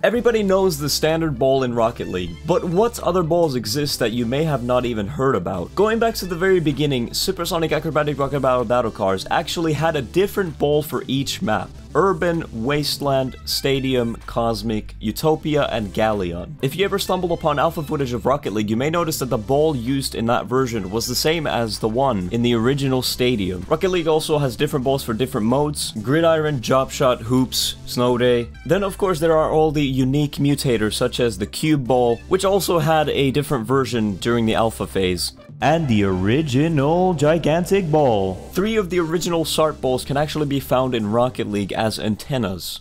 Everybody knows the standard ball in Rocket League, but what other balls exist that you may have not even heard about? Going back to the very beginning, Supersonic Acrobatic Rocket Battle Battle Cars actually had a different ball for each map. Urban, Wasteland, Stadium, Cosmic, Utopia, and Galleon. If you ever stumble upon alpha footage of Rocket League, you may notice that the ball used in that version was the same as the one in the original Stadium. Rocket League also has different balls for different modes, Gridiron, Drop Shot, Hoops, Snow Day. Then of course there are all the unique mutators such as the Cube Ball, which also had a different version during the alpha phase and the original gigantic ball. Three of the original SARP balls can actually be found in Rocket League as antennas.